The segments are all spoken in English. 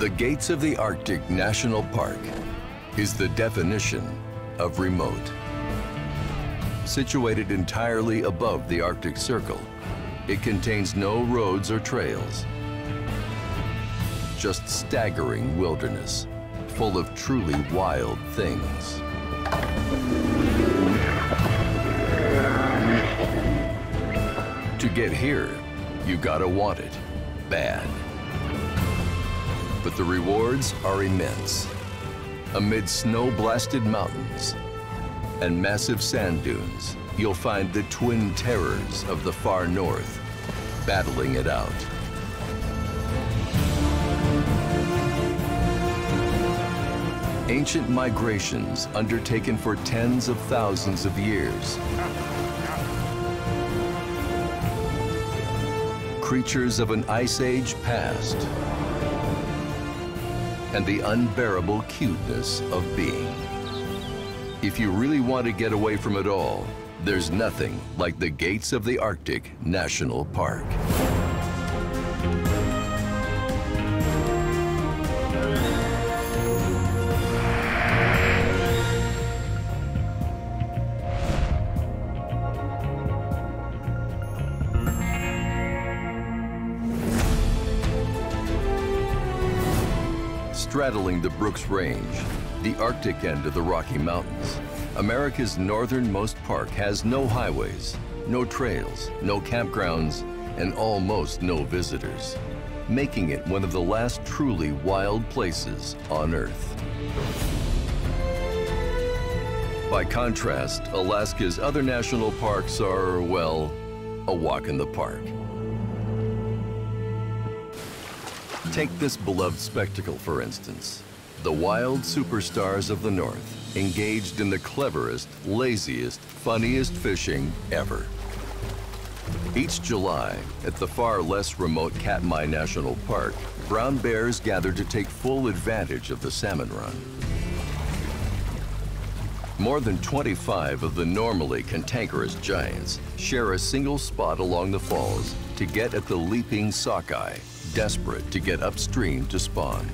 The Gates of the Arctic National Park is the definition of remote. Situated entirely above the Arctic Circle, it contains no roads or trails, just staggering wilderness, full of truly wild things. To get here, you gotta want it, bad but the rewards are immense. Amid snow-blasted mountains and massive sand dunes, you'll find the twin terrors of the far north battling it out. Ancient migrations undertaken for tens of thousands of years. Creatures of an ice age past and the unbearable cuteness of being. If you really want to get away from it all, there's nothing like the Gates of the Arctic National Park. Straddling the Brooks Range, the Arctic end of the Rocky Mountains. America's northernmost park has no highways, no trails, no campgrounds, and almost no visitors, making it one of the last truly wild places on Earth. By contrast, Alaska's other national parks are, well, a walk in the park. Take this beloved spectacle, for instance. The wild superstars of the North engaged in the cleverest, laziest, funniest fishing ever. Each July, at the far less remote Katmai National Park, brown bears gather to take full advantage of the salmon run. More than 25 of the normally cantankerous giants share a single spot along the falls to get at the leaping sockeye, desperate to get upstream to spawn.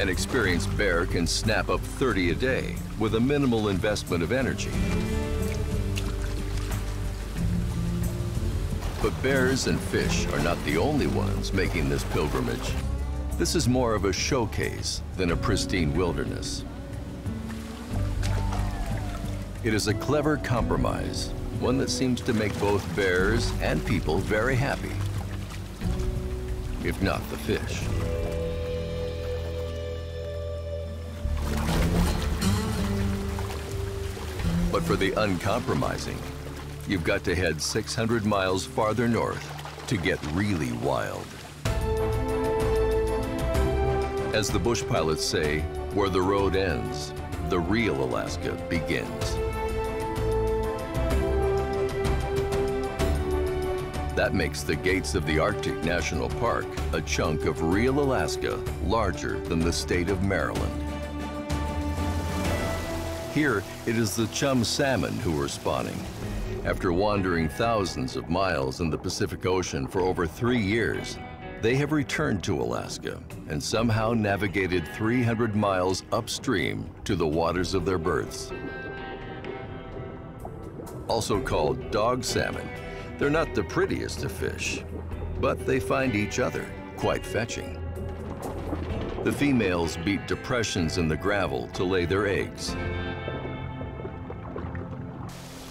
An experienced bear can snap up 30 a day with a minimal investment of energy. But bears and fish are not the only ones making this pilgrimage. This is more of a showcase than a pristine wilderness. It is a clever compromise one that seems to make both bears and people very happy, if not the fish. But for the uncompromising, you've got to head 600 miles farther north to get really wild. As the bush pilots say, where the road ends, the real Alaska begins. That makes the gates of the Arctic National Park a chunk of real Alaska larger than the state of Maryland. Here, it is the chum salmon who are spawning. After wandering thousands of miles in the Pacific Ocean for over three years, they have returned to Alaska and somehow navigated 300 miles upstream to the waters of their births. Also called dog salmon, they're not the prettiest of fish, but they find each other quite fetching. The females beat depressions in the gravel to lay their eggs.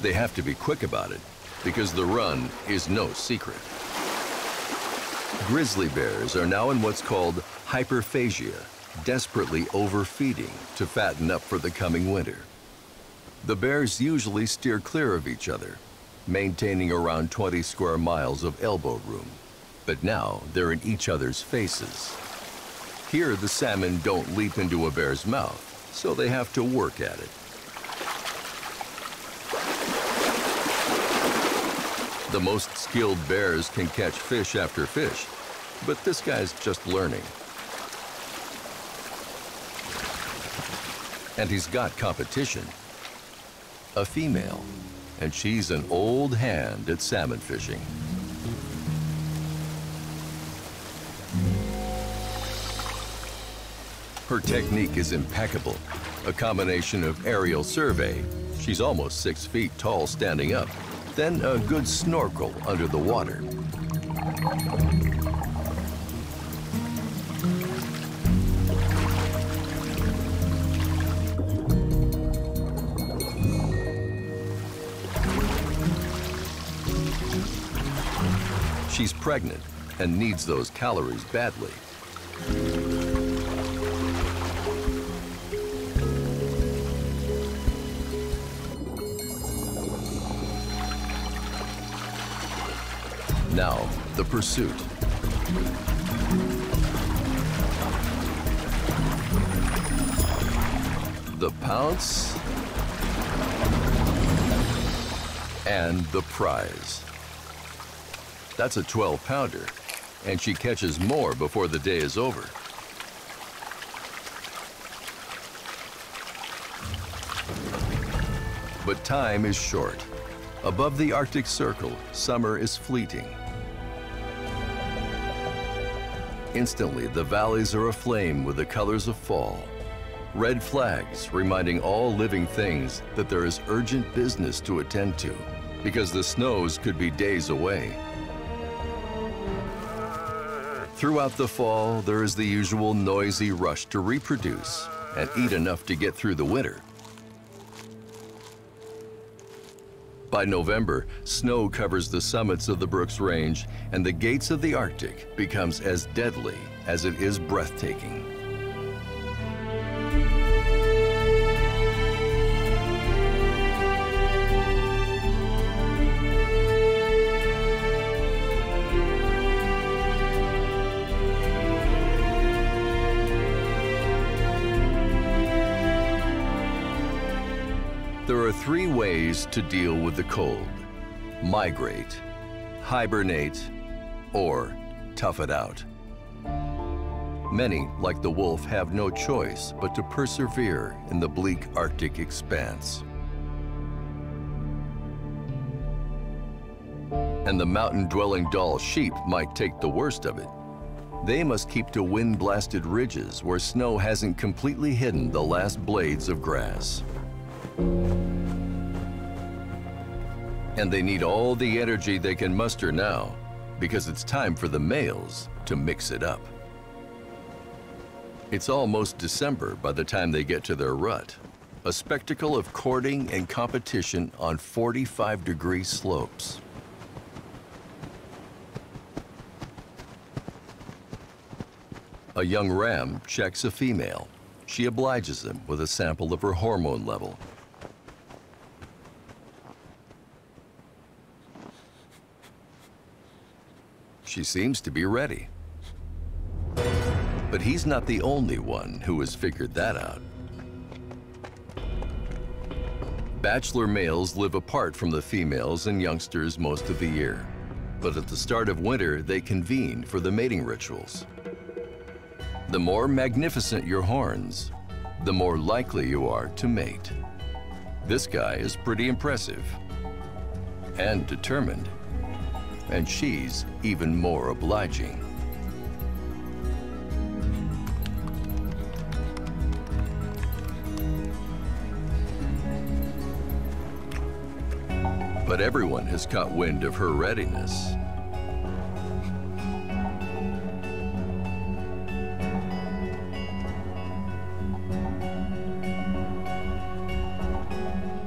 They have to be quick about it because the run is no secret. Grizzly bears are now in what's called hyperphagia, desperately overfeeding to fatten up for the coming winter. The bears usually steer clear of each other maintaining around 20 square miles of elbow room. But now they're in each other's faces. Here, the salmon don't leap into a bear's mouth, so they have to work at it. The most skilled bears can catch fish after fish, but this guy's just learning. And he's got competition. A female and she's an old hand at salmon fishing. Her technique is impeccable, a combination of aerial survey, she's almost six feet tall standing up, then a good snorkel under the water. She's pregnant and needs those calories badly. Now, the pursuit. The pounce. And the prize. That's a 12 pounder, and she catches more before the day is over. But time is short. Above the Arctic Circle, summer is fleeting. Instantly, the valleys are aflame with the colors of fall. Red flags reminding all living things that there is urgent business to attend to because the snows could be days away. Throughout the fall, there is the usual noisy rush to reproduce and eat enough to get through the winter. By November, snow covers the summits of the Brooks Range and the gates of the Arctic becomes as deadly as it is breathtaking. To deal with the cold. Migrate, hibernate, or tough it out. Many, like the wolf, have no choice but to persevere in the bleak Arctic expanse. And the mountain-dwelling Dall sheep might take the worst of it. They must keep to wind-blasted ridges where snow hasn't completely hidden the last blades of grass. And they need all the energy they can muster now because it's time for the males to mix it up. It's almost December by the time they get to their rut, a spectacle of courting and competition on 45 degree slopes. A young ram checks a female. She obliges him with a sample of her hormone level She seems to be ready. But he's not the only one who has figured that out. Bachelor males live apart from the females and youngsters most of the year. But at the start of winter, they convene for the mating rituals. The more magnificent your horns, the more likely you are to mate. This guy is pretty impressive and determined and she's even more obliging. But everyone has caught wind of her readiness.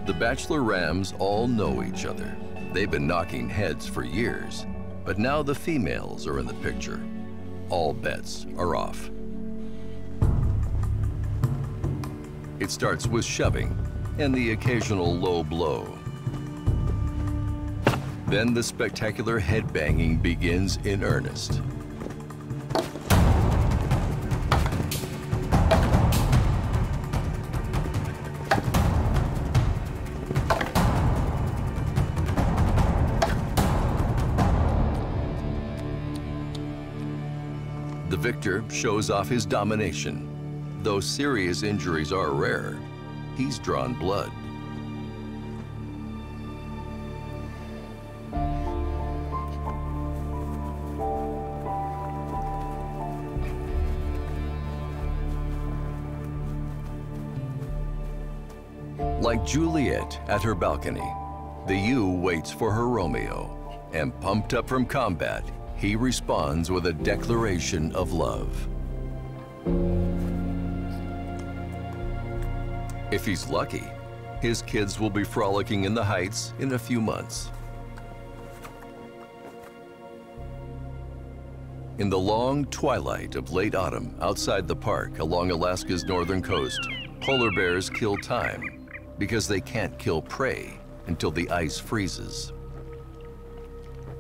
The Bachelor Rams all know each other. They've been knocking heads for years, but now the females are in the picture. All bets are off. It starts with shoving and the occasional low blow. Then the spectacular headbanging begins in earnest. shows off his domination. Though serious injuries are rare, he's drawn blood. Like Juliet at her balcony, the ewe waits for her Romeo, and pumped up from combat, he responds with a declaration of love. If he's lucky, his kids will be frolicking in the heights in a few months. In the long twilight of late autumn outside the park along Alaska's northern coast, polar bears kill time because they can't kill prey until the ice freezes.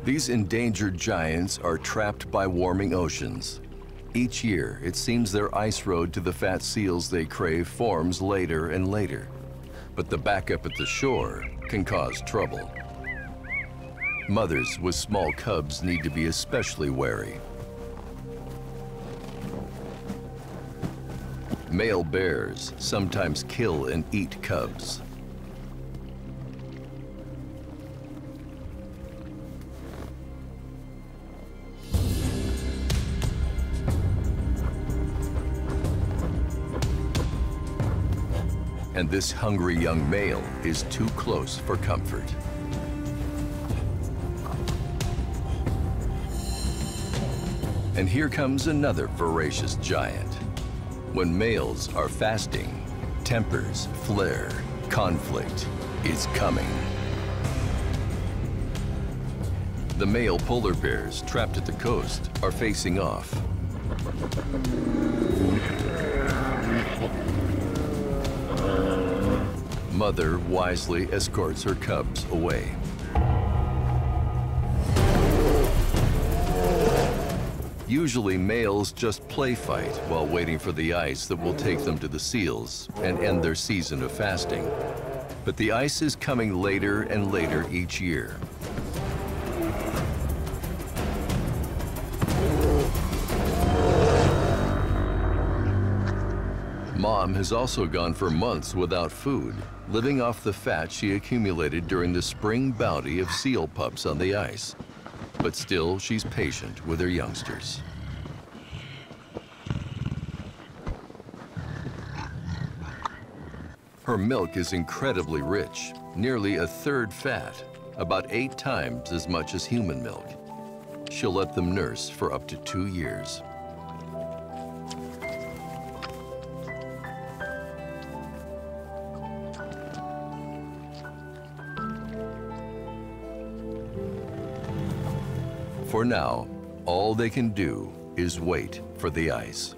These endangered giants are trapped by warming oceans. Each year, it seems their ice road to the fat seals they crave forms later and later. But the backup at the shore can cause trouble. Mothers with small cubs need to be especially wary. Male bears sometimes kill and eat cubs. And this hungry young male is too close for comfort. And here comes another voracious giant. When males are fasting, tempers flare, conflict is coming. The male polar bears trapped at the coast are facing off. Mother wisely escorts her cubs away. Usually males just play fight while waiting for the ice that will take them to the seals and end their season of fasting. But the ice is coming later and later each year. Mom has also gone for months without food, living off the fat she accumulated during the spring bounty of seal pups on the ice. But still, she's patient with her youngsters. Her milk is incredibly rich, nearly a third fat, about eight times as much as human milk. She'll let them nurse for up to two years. For now, all they can do is wait for the ice.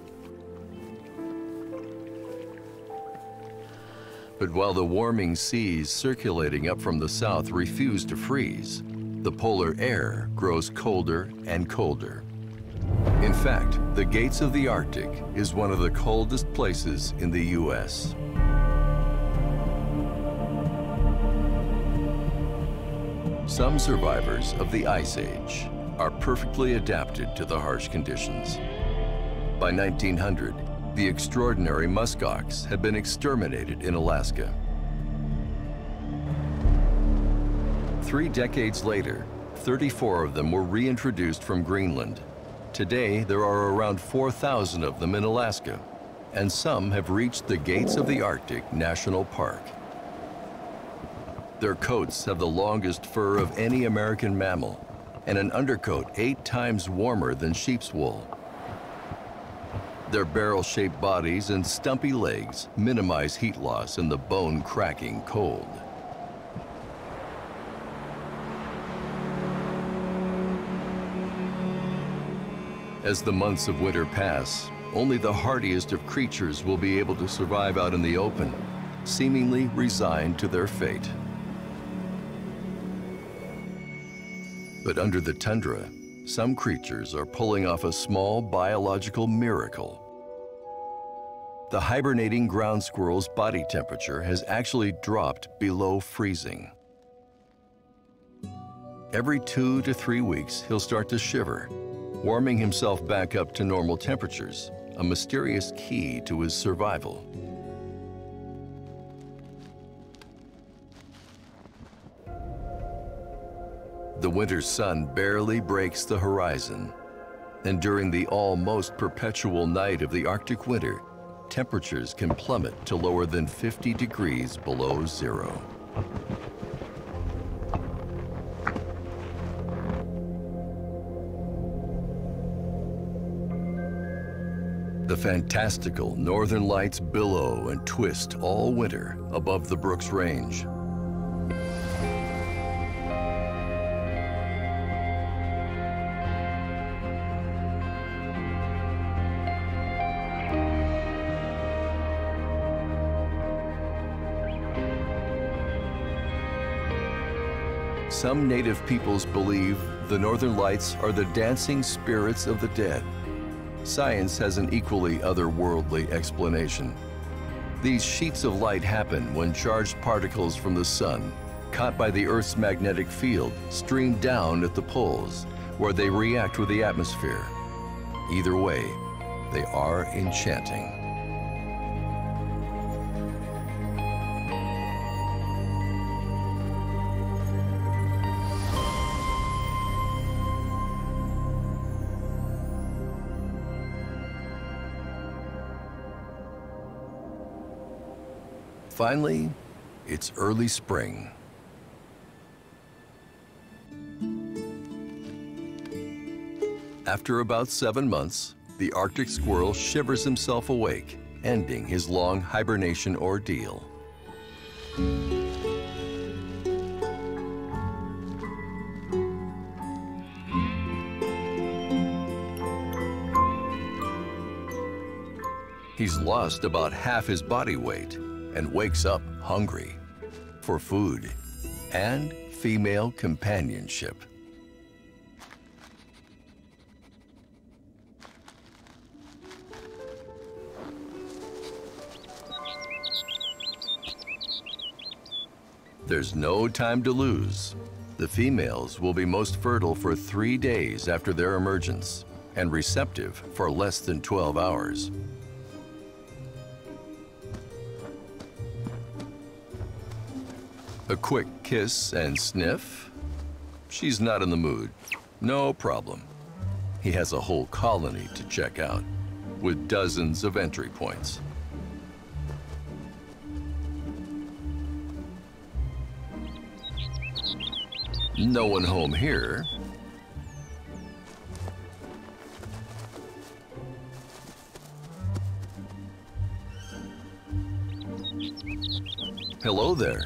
But while the warming seas circulating up from the south refuse to freeze, the polar air grows colder and colder. In fact, the gates of the Arctic is one of the coldest places in the U.S. Some survivors of the Ice Age are perfectly adapted to the harsh conditions. By 1900, the extraordinary muskox had been exterminated in Alaska. Three decades later, 34 of them were reintroduced from Greenland. Today, there are around 4,000 of them in Alaska, and some have reached the gates of the Arctic National Park. Their coats have the longest fur of any American mammal, and an undercoat eight times warmer than sheep's wool. Their barrel-shaped bodies and stumpy legs minimize heat loss in the bone-cracking cold. As the months of winter pass, only the hardiest of creatures will be able to survive out in the open, seemingly resigned to their fate. But under the tundra, some creatures are pulling off a small biological miracle. The hibernating ground squirrel's body temperature has actually dropped below freezing. Every two to three weeks, he'll start to shiver, warming himself back up to normal temperatures, a mysterious key to his survival. The winter sun barely breaks the horizon. And during the almost perpetual night of the Arctic winter, temperatures can plummet to lower than 50 degrees below zero. The fantastical northern lights billow and twist all winter above the Brooks Range. Some native peoples believe the northern lights are the dancing spirits of the dead. Science has an equally otherworldly explanation. These sheets of light happen when charged particles from the sun, caught by the Earth's magnetic field, stream down at the poles, where they react with the atmosphere. Either way, they are enchanting. Finally, it's early spring. After about seven months, the Arctic squirrel shivers himself awake, ending his long hibernation ordeal. He's lost about half his body weight and wakes up hungry for food and female companionship. There's no time to lose. The females will be most fertile for three days after their emergence and receptive for less than 12 hours. A quick kiss and sniff? She's not in the mood. No problem. He has a whole colony to check out, with dozens of entry points. No one home here. Hello there.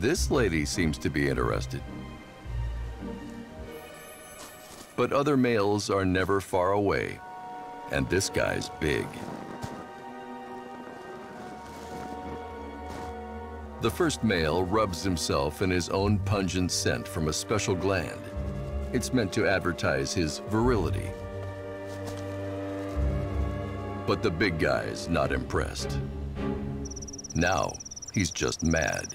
This lady seems to be interested. But other males are never far away, and this guy's big. The first male rubs himself in his own pungent scent from a special gland. It's meant to advertise his virility. But the big guy's not impressed. Now, he's just mad.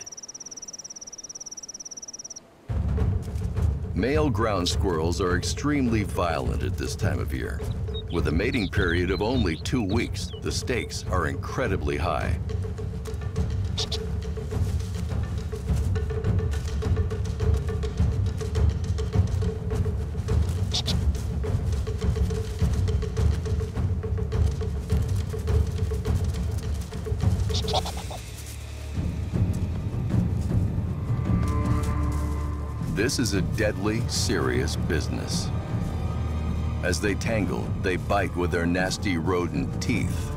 Male ground squirrels are extremely violent at this time of year. With a mating period of only two weeks, the stakes are incredibly high. This is a deadly, serious business. As they tangle, they bite with their nasty rodent teeth.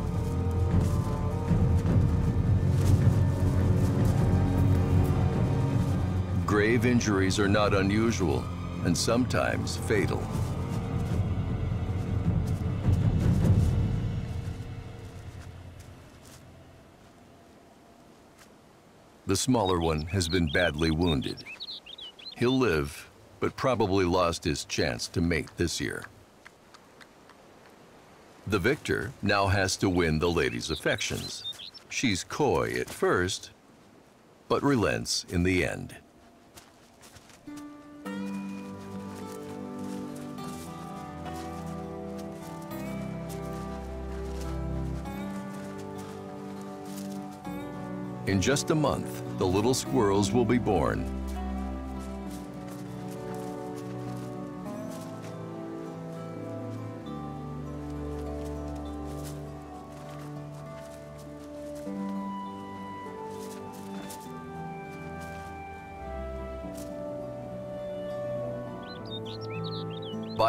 Grave injuries are not unusual and sometimes fatal. The smaller one has been badly wounded. He'll live, but probably lost his chance to mate this year. The victor now has to win the lady's affections. She's coy at first, but relents in the end. In just a month, the little squirrels will be born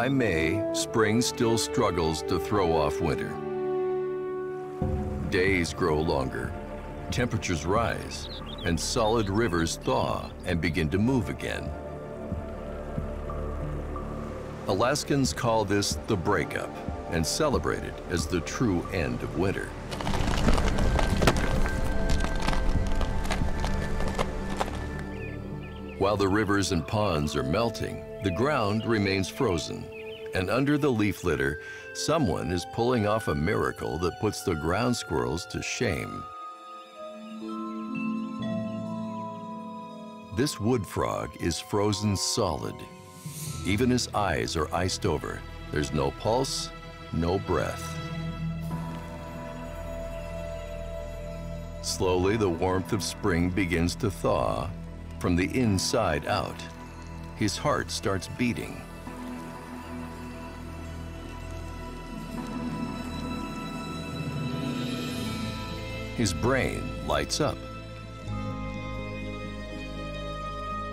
By May, spring still struggles to throw off winter. Days grow longer, temperatures rise, and solid rivers thaw and begin to move again. Alaskans call this the breakup and celebrate it as the true end of winter. While the rivers and ponds are melting, the ground remains frozen. And under the leaf litter, someone is pulling off a miracle that puts the ground squirrels to shame. This wood frog is frozen solid. Even his eyes are iced over. There's no pulse, no breath. Slowly, the warmth of spring begins to thaw from the inside out. His heart starts beating. His brain lights up.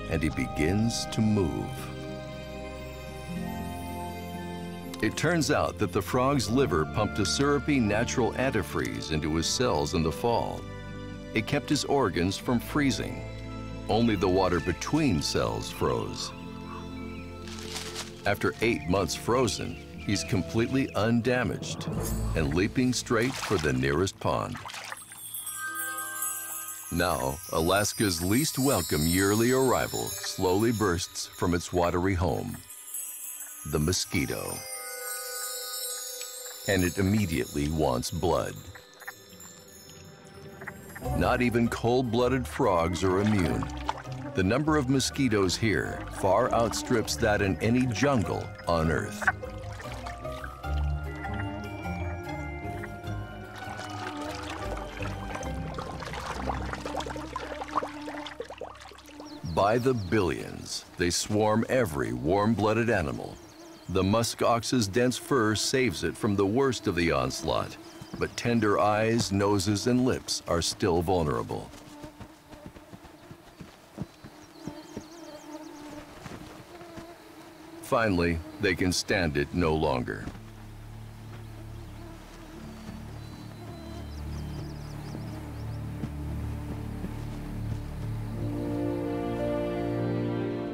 And he begins to move. It turns out that the frog's liver pumped a syrupy natural antifreeze into his cells in the fall. It kept his organs from freezing. Only the water between cells froze. After eight months frozen, he's completely undamaged and leaping straight for the nearest pond. Now, Alaska's least welcome yearly arrival slowly bursts from its watery home, the mosquito. And it immediately wants blood. Not even cold-blooded frogs are immune. The number of mosquitoes here far outstrips that in any jungle on Earth. By the billions, they swarm every warm-blooded animal. The musk ox's dense fur saves it from the worst of the onslaught, but tender eyes, noses, and lips are still vulnerable. Finally, they can stand it no longer.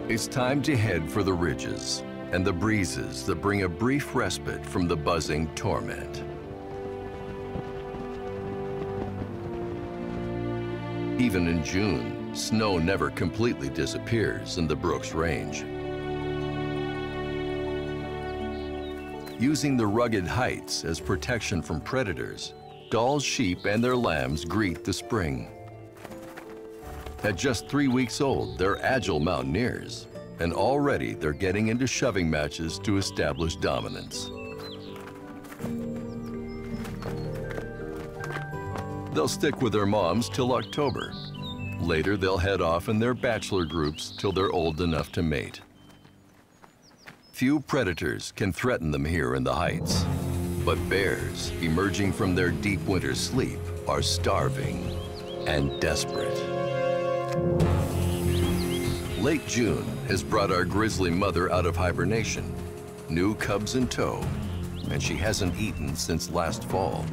It's time to head for the ridges and the breezes that bring a brief respite from the buzzing torment. Even in June, snow never completely disappears in the Brooks Range. Using the rugged heights as protection from predators, Dall's sheep and their lambs greet the spring. At just three weeks old, they're agile mountaineers, and already they're getting into shoving matches to establish dominance. They'll stick with their moms till October. Later, they'll head off in their bachelor groups till they're old enough to mate. Few predators can threaten them here in the heights. But bears, emerging from their deep winter sleep, are starving and desperate. Late June has brought our grizzly mother out of hibernation, new cubs in tow, and she hasn't eaten since last fall.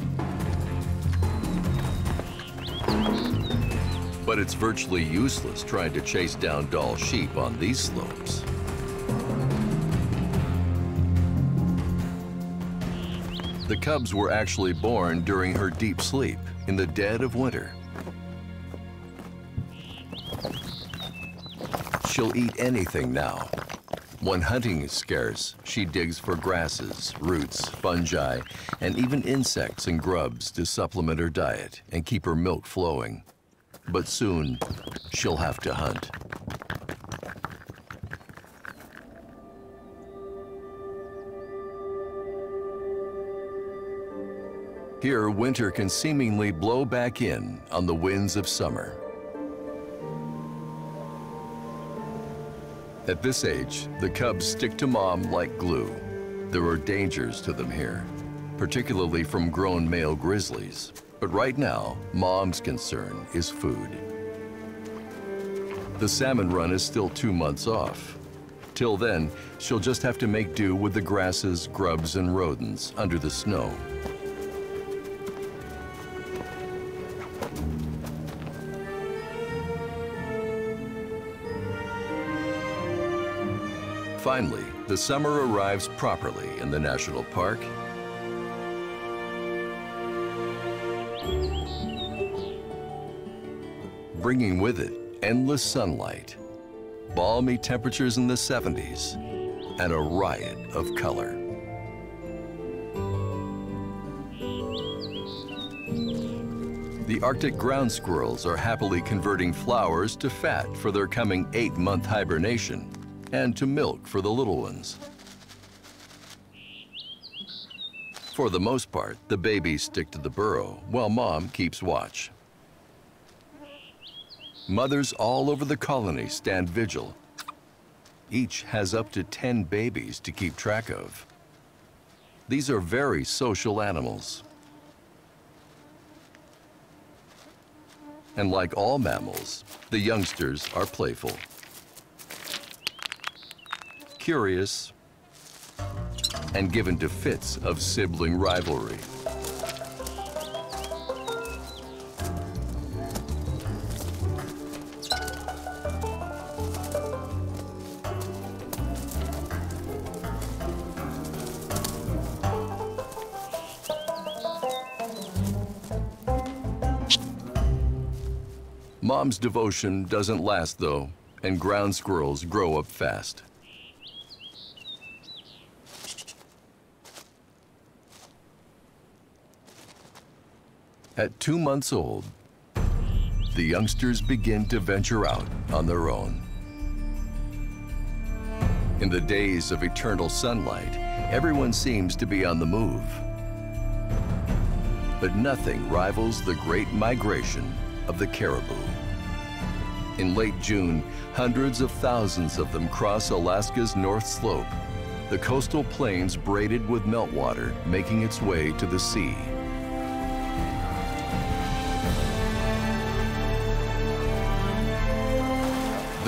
But it's virtually useless trying to chase down Dall sheep on these slopes. The cubs were actually born during her deep sleep in the dead of winter. She'll eat anything now. When hunting is scarce, she digs for grasses, roots, fungi, and even insects and grubs to supplement her diet and keep her milk flowing. But soon, she'll have to hunt. Here, winter can seemingly blow back in on the winds of summer. At this age, the cubs stick to mom like glue. There are dangers to them here, particularly from grown male grizzlies. But right now, mom's concern is food. The salmon run is still two months off. Till then, she'll just have to make do with the grasses, grubs, and rodents under the snow. Finally, the summer arrives properly in the national park. Bringing with it endless sunlight, balmy temperatures in the 70s, and a riot of color. The Arctic ground squirrels are happily converting flowers to fat for their coming eight-month hibernation and to milk for the little ones. For the most part, the babies stick to the burrow while mom keeps watch. Mothers all over the colony stand vigil. Each has up to 10 babies to keep track of. These are very social animals. And like all mammals, the youngsters are playful curious, and given to fits of sibling rivalry. Mom's devotion doesn't last, though, and ground squirrels grow up fast. At two months old, the youngsters begin to venture out on their own. In the days of eternal sunlight, everyone seems to be on the move. But nothing rivals the great migration of the caribou. In late June, hundreds of thousands of them cross Alaska's North Slope, the coastal plains braided with meltwater making its way to the sea.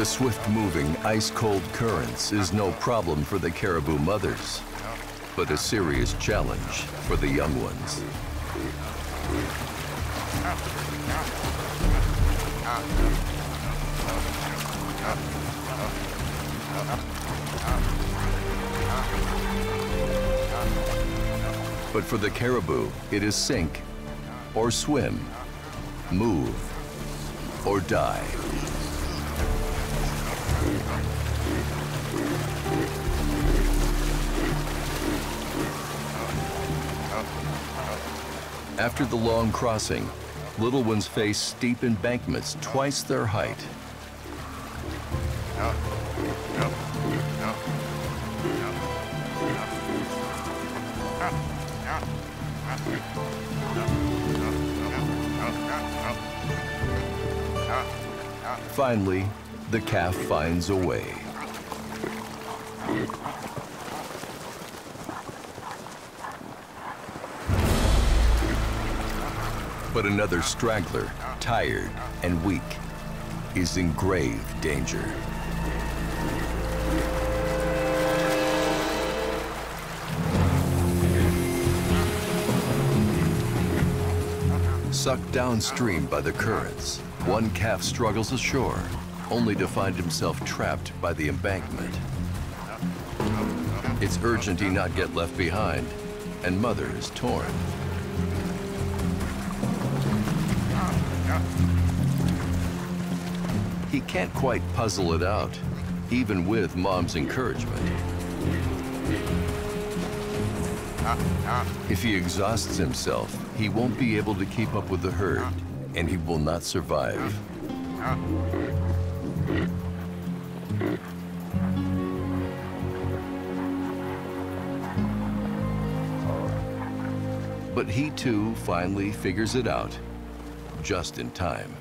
The swift-moving, ice-cold currents is no problem for the caribou mothers, but a serious challenge for the young ones. But for the caribou, it is sink or swim, move or die. After the long crossing, little ones face steep embankments twice their height. Finally, the calf finds a way. But another straggler, tired and weak, is in grave danger. Sucked downstream by the currents, one calf struggles ashore, only to find himself trapped by the embankment. It's urgent he not get left behind, and mother is torn. He can't quite puzzle it out, even with mom's encouragement. If he exhausts himself, he won't be able to keep up with the herd, and he will not survive. But he too finally figures it out, just in time.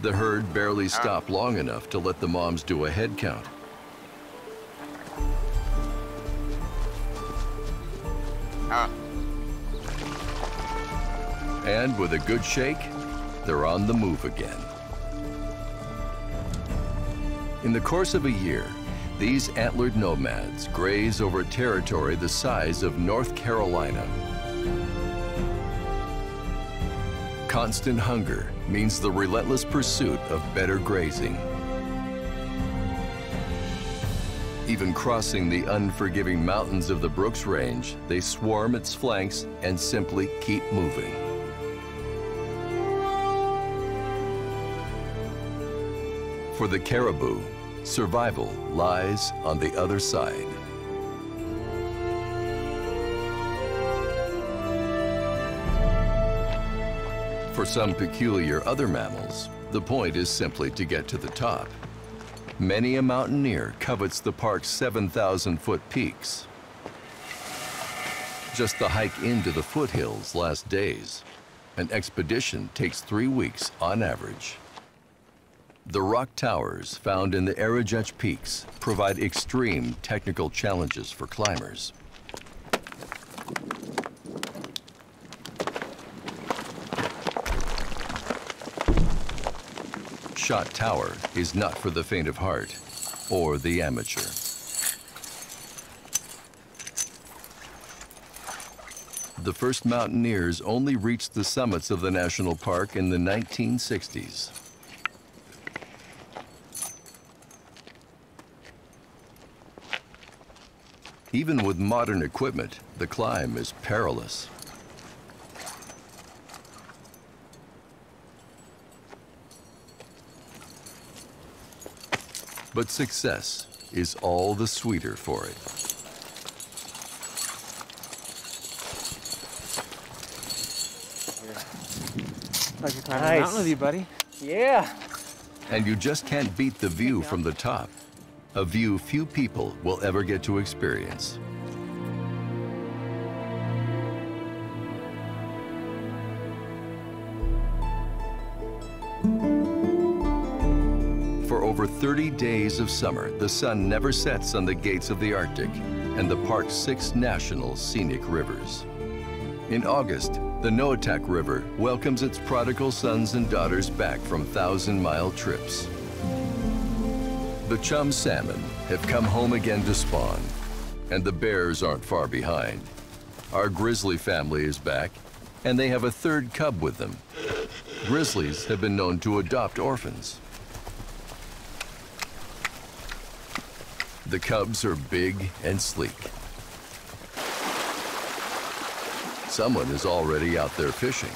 The herd barely ah. stopped long enough to let the moms do a head count. Ah. And with a good shake, they're on the move again. In the course of a year, these antlered nomads graze over territory the size of North Carolina. Constant hunger means the relentless pursuit of better grazing. Even crossing the unforgiving mountains of the Brooks Range, they swarm its flanks and simply keep moving. For the caribou, survival lies on the other side. For some peculiar other mammals, the point is simply to get to the top. Many a mountaineer covets the park's 7,000-foot peaks. Just the hike into the foothills lasts days. An expedition takes three weeks on average. The rock towers found in the Arrigetch Peaks provide extreme technical challenges for climbers. Shot Tower is not for the faint of heart or the amateur. The first mountaineers only reached the summits of the national park in the 1960s. Even with modern equipment, the climb is perilous. But success is all the sweeter for it. Pleasure climbing Nice. the mountain with you, buddy. Yeah. And you just can't beat the view from the top. A view few people will ever get to experience. 30 days of summer, the sun never sets on the gates of the Arctic and the park's six national scenic rivers. In August, the Noatak River welcomes its prodigal sons and daughters back from thousand-mile trips. The chum salmon have come home again to spawn, and the bears aren't far behind. Our grizzly family is back, and they have a third cub with them. Grizzlies have been known to adopt orphans. The cubs are big and sleek. Someone is already out there fishing.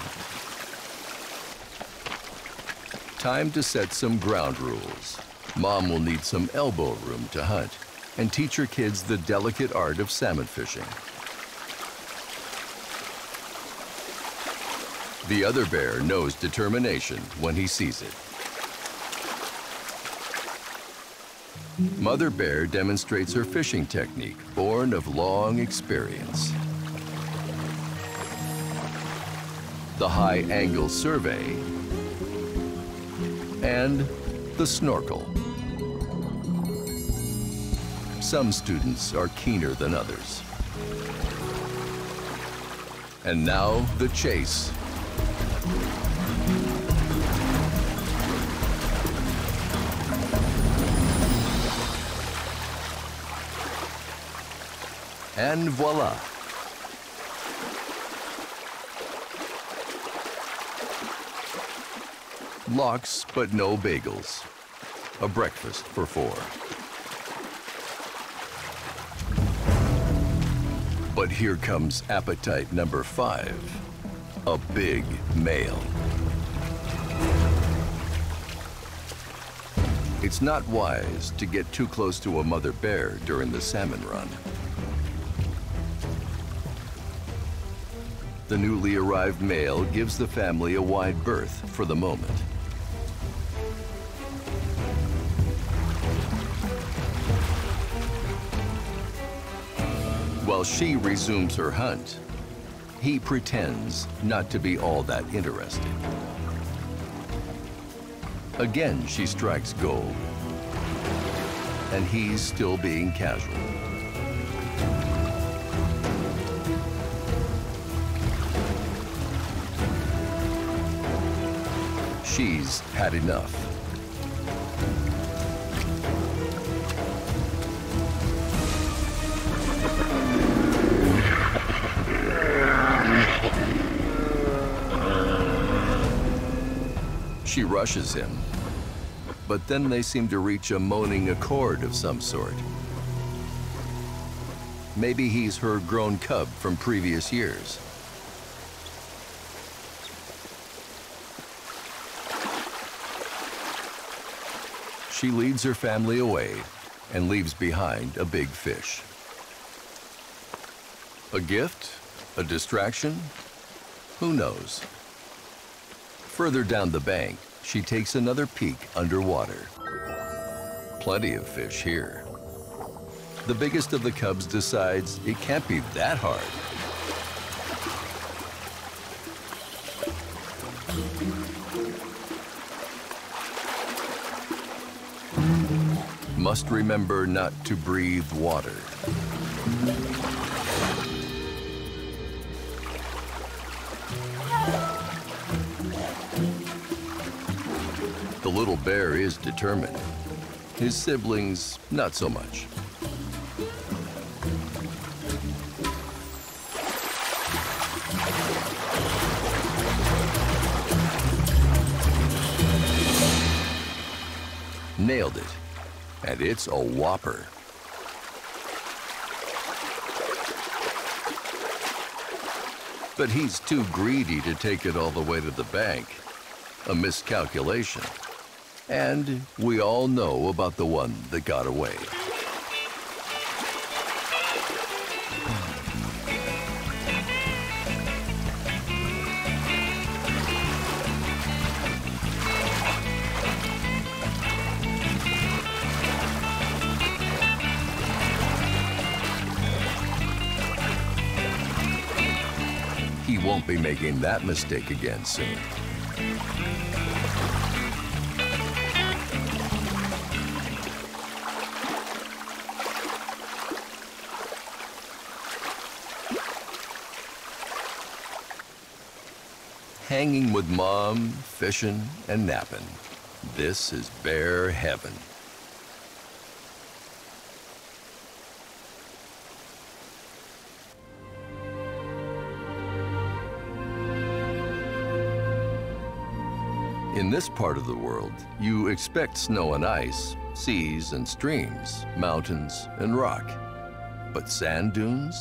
Time to set some ground rules. Mom will need some elbow room to hunt and teach her kids the delicate art of salmon fishing. The other bear knows determination when he sees it. Mother Bear demonstrates her fishing technique, born of long experience. The high angle survey and the snorkel. Some students are keener than others. And now the chase. And voila. Lox, but no bagels. A breakfast for four. But here comes appetite number five. A big male. It's not wise to get too close to a mother bear during the salmon run. The newly arrived male gives the family a wide berth for the moment. While she resumes her hunt, he pretends not to be all that interested. Again, she strikes gold. And he's still being casual. she's had enough. She rushes him, but then they seem to reach a moaning accord of some sort. Maybe he's her grown cub from previous years. She leads her family away and leaves behind a big fish. A gift? A distraction? Who knows? Further down the bank, she takes another peek underwater. Plenty of fish here. The biggest of the cubs decides it can't be that hard. Must remember not to breathe water. The little bear is determined. His siblings, not so much. Nailed it. And it's a whopper. But he's too greedy to take it all the way to the bank. A miscalculation. And we all know about the one that got away. Be making that mistake again soon. Hanging with mom, fishing, and napping. This is bear heaven. In this part of the world, you expect snow and ice, seas and streams, mountains and rock. But sand dunes?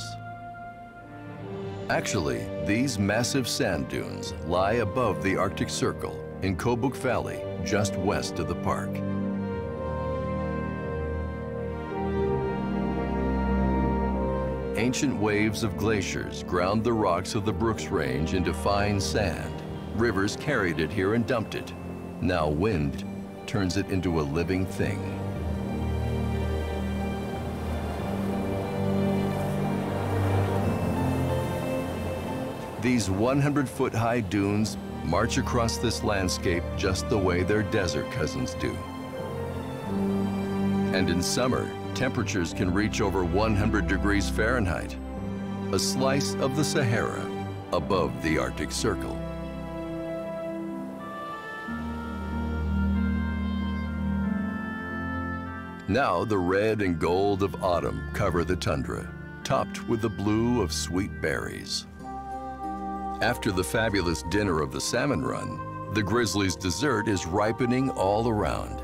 Actually, these massive sand dunes lie above the Arctic Circle in Kobuk Valley, just west of the park. Ancient waves of glaciers ground the rocks of the Brooks Range into fine sand. Rivers carried it here and dumped it. Now wind turns it into a living thing. These 100-foot high dunes march across this landscape just the way their desert cousins do. And in summer, temperatures can reach over 100 degrees Fahrenheit, a slice of the Sahara above the Arctic Circle. Now the red and gold of autumn cover the tundra, topped with the blue of sweet berries. After the fabulous dinner of the salmon run, the grizzly's dessert is ripening all around.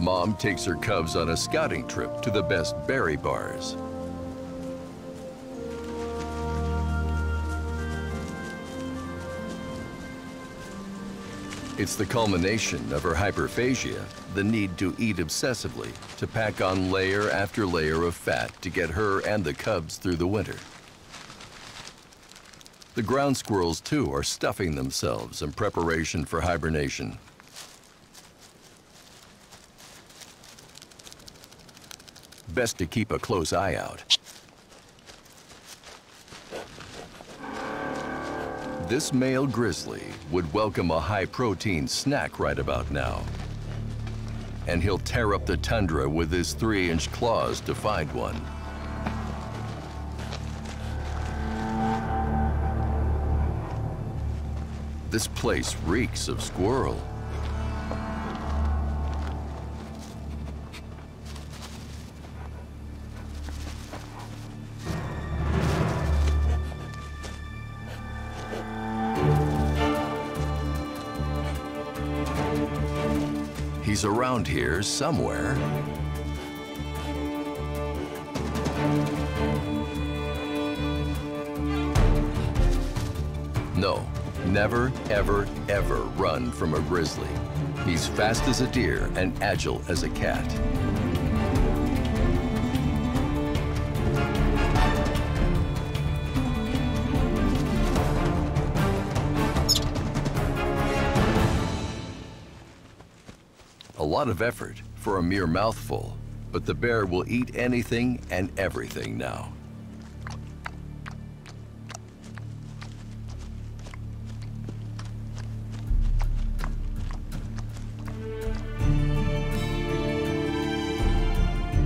Mom takes her cubs on a scouting trip to the best berry bars. It's the culmination of her hyperphagia, the need to eat obsessively, to pack on layer after layer of fat to get her and the cubs through the winter. The ground squirrels, too, are stuffing themselves in preparation for hibernation. Best to keep a close eye out. This male grizzly would welcome a high-protein snack right about now. And he'll tear up the tundra with his three-inch claws to find one. This place reeks of squirrel. He's around here somewhere. No, never, ever, ever run from a grizzly. He's fast as a deer and agile as a cat. Lot of effort for a mere mouthful, but the bear will eat anything and everything now.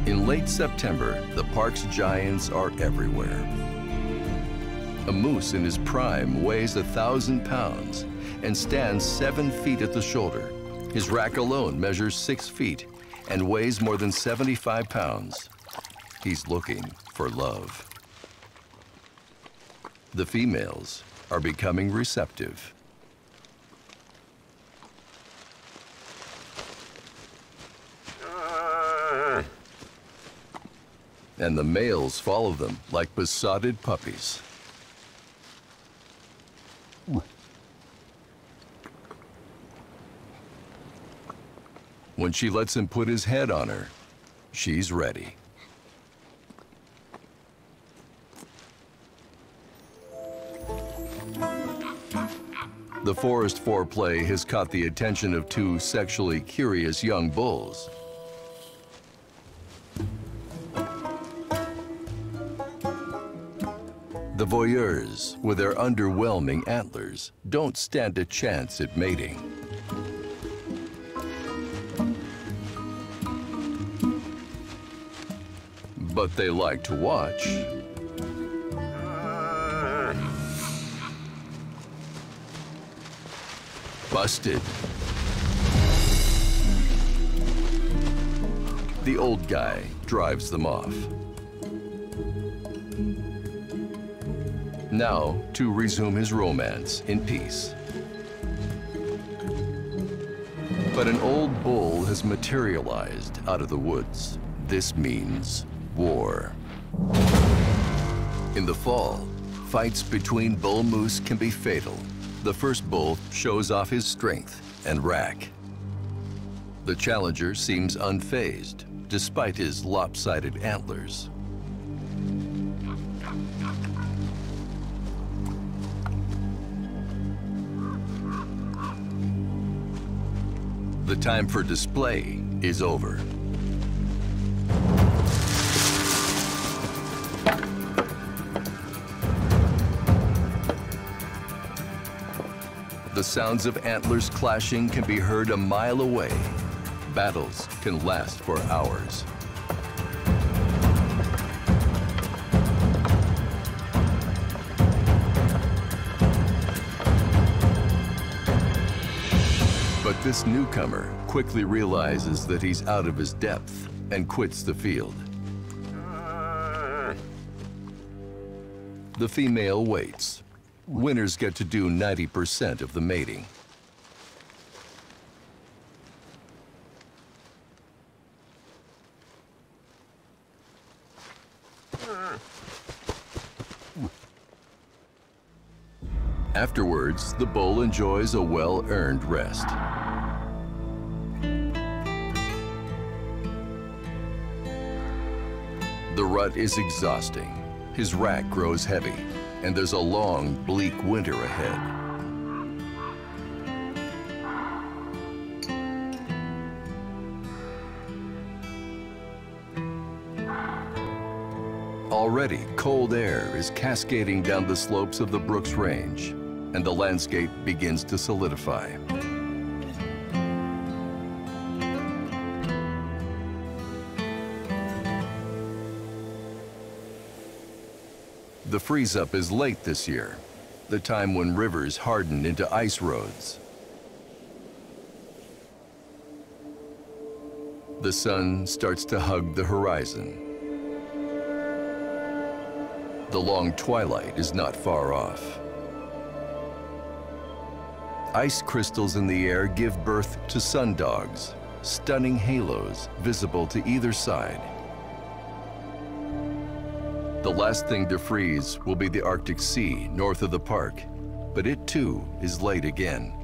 In late September, the park's giants are everywhere. A moose in his prime weighs a thousand pounds and stands seven feet at the shoulder. His rack alone measures six feet and weighs more than 75 pounds. He's looking for love. The females are becoming receptive. And the males follow them like besotted puppies. When she lets him put his head on her, she's ready. The forest foreplay has caught the attention of two sexually curious young bulls. The voyeurs, with their underwhelming antlers, don't stand a chance at mating. But they like to watch. Busted. The old guy drives them off. Now to resume his romance in peace. But an old bull has materialized out of the woods. This means war. In the fall, fights between bull moose can be fatal. The first bull shows off his strength and rack. The challenger seems unfazed, despite his lopsided antlers. The time for display is over. The sounds of antlers clashing can be heard a mile away. Battles can last for hours. But this newcomer quickly realizes that he's out of his depth and quits the field. The female waits. Winners get to do 90% of the mating. Afterwards, the bull enjoys a well-earned rest. The rut is exhausting. His rack grows heavy, and there's a long, bleak winter ahead. Already, cold air is cascading down the slopes of the Brooks Range, and the landscape begins to solidify. The freeze-up is late this year, the time when rivers harden into ice roads. The sun starts to hug the horizon. The long twilight is not far off. Ice crystals in the air give birth to sundogs, stunning halos visible to either side. The last thing to freeze will be the Arctic Sea north of the park, but it too is late again.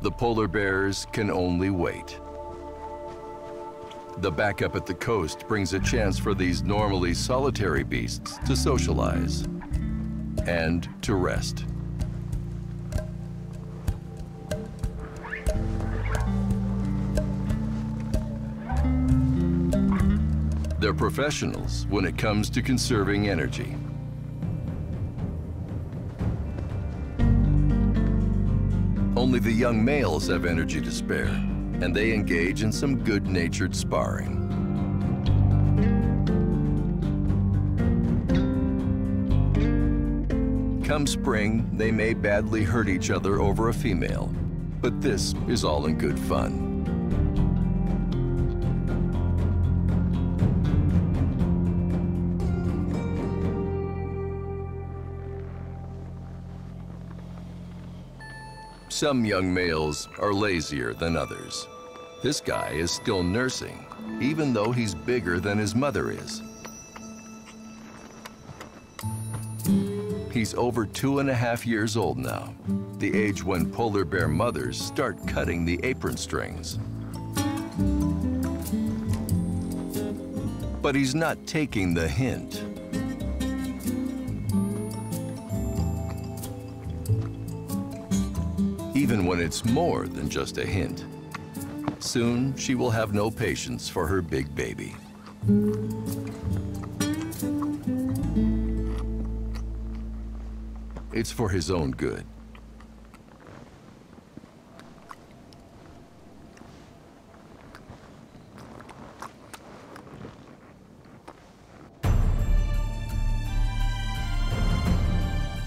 The polar bears can only wait. The backup at the coast brings a chance for these normally solitary beasts to socialize and to rest. They're professionals when it comes to conserving energy. Only the young males have energy to spare and they engage in some good-natured sparring. Come spring, they may badly hurt each other over a female, but this is all in good fun. Some young males are lazier than others. This guy is still nursing, even though he's bigger than his mother is. He's over two and a half years old now, the age when polar bear mothers start cutting the apron strings. But he's not taking the hint. Even when it's more than just a hint. Soon, she will have no patience for her big baby. It's for his own good.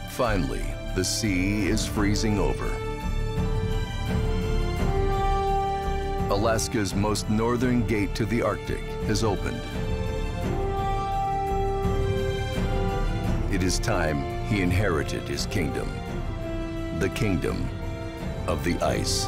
Finally, the sea is freezing over. Alaska's most northern gate to the Arctic has opened. It is time he inherited his kingdom, the kingdom of the ice.